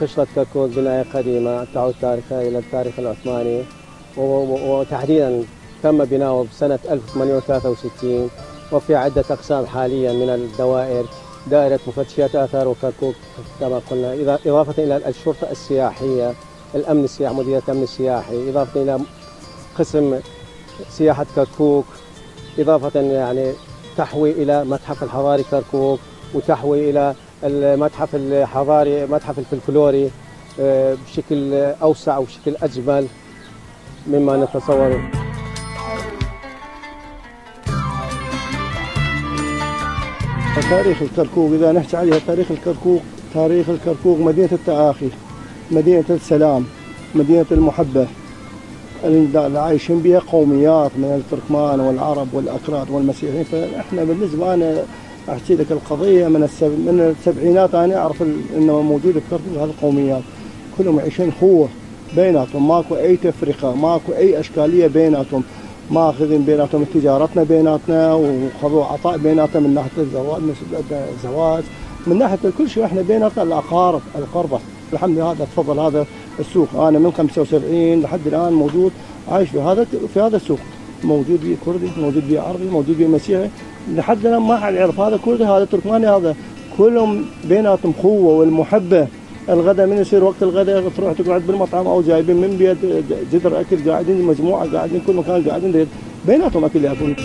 قشرة كركوك بناية قديمة تعود تاريخها إلى التاريخ العثماني. وتحديدا تم بناؤه بسنة 1863 وفي عدة أقسام حاليا من الدوائر دائرة مفتشيات آثار وكركوك كما قلنا. إضافة إلى الشرطة السياحية الأمن السياحي مديرية الأمن السياحي إضافة إلى قسم سياحة كركوك إضافة يعني تحوي إلى متحف الحضاري كركوك وتحوي إلى المتحف الحضاري متحف الفلكلوري آه، بشكل أوسع وبشكل أجمل مما نتصوره تاريخ الكركوك إذا نحكي عليها تاريخ الكركوك تاريخ الكركوك مدينة التآخي مدينة السلام مدينة المحبة اللي عايشين بها قوميات من التركمان والعرب والأكراد والمسيحيين. فإحنا بالنسبة أنا أحكي لك القضية من السب... من السبعينات أنا أعرف إنه موجود بكركوك هذه القوميات. كلهم عايشين خوة بيناتهم ماكو أي تفرقة ماكو أي أشكالية بيناتهم. ماخذين بيناتهم تجارتنا بيناتنا وخذوا عطاء بيناتنا من ناحية الزواج من الزواج. من ناحية كل شيء إحنا بيناتنا الأقارب القربة. الحمد لله هذا تفضل هذا السوق. أنا من 75 لحد الآن موجود عايش في هذا في هذا السوق. موجود بي كردي موجود بي عربي موجود بي مسيحي. لحد الآن ما حد يعرف هذا كردي هذا تركماني هذا كلهم بيناتهم خوه والمحبة. الغداء من يصير وقت الغداء تروح تقعد بالمطعم أو جايبين من بيت جدر أكل قاعدين مجموعة قاعدين كل مكان قاعدين بيناتهم أكل ياكلون